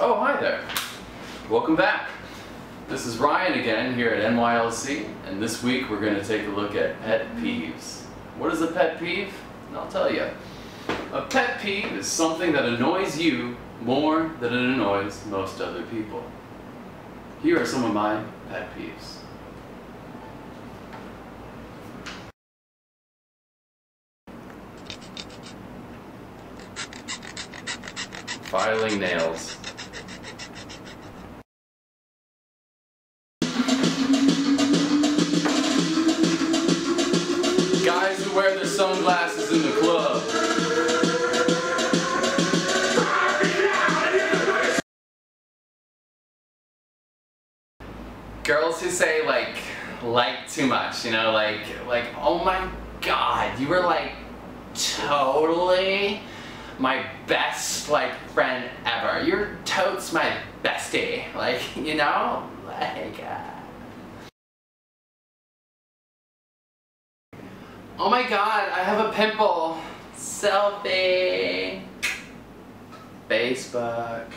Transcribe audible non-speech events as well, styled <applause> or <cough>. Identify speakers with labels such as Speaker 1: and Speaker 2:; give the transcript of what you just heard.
Speaker 1: Oh, hi there. Welcome back. This is Ryan again here at NYLC, and this week we're going to take a look at pet peeves. What is a pet peeve? I'll tell you. A pet peeve is something that annoys you more than it annoys most other people. Here are some of my pet peeves. Filing nails. Wear their sunglasses in the club. Girls who say like, like too much, you know, like, like, oh my god, you were like totally my best like friend ever. You're totes my bestie, like, <laughs> you know, like, uh... Oh my god, I have a pimple. Selfie. Facebook.